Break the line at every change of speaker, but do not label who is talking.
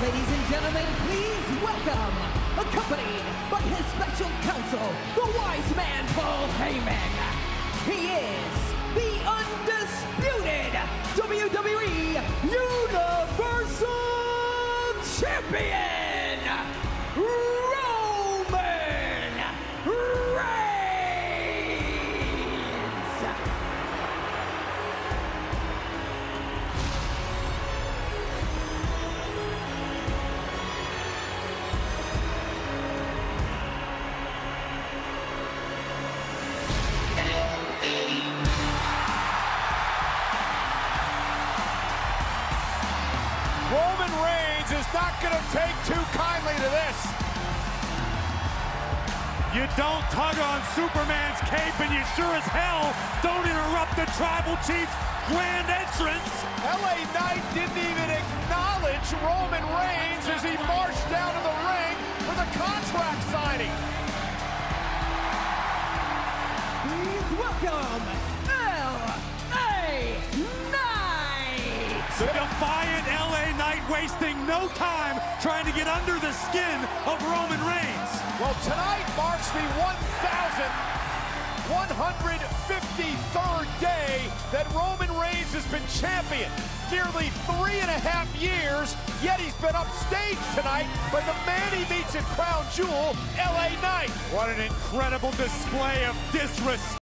Ladies and gentlemen, please welcome, accompanied by his special counsel, the wise man Paul Heyman. He is the undisputed WWE Universal Champion, Roman Reigns.
Roman Reigns is not going to take too kindly to this.
You don't tug on Superman's cape, and you sure as hell don't interrupt the Tribal Chief's grand entrance.
LA Knight didn't even acknowledge Roman Reigns as he marched down to the ring for the contract signing.
Please welcome
wasting no time trying to get under the skin of Roman Reigns.
Well, tonight marks the 1,153rd day that Roman Reigns has been champion. Nearly three and a half years, yet he's been upstage tonight by the man he meets at Crown Jewel, LA Knight.
What an incredible display of disrespect.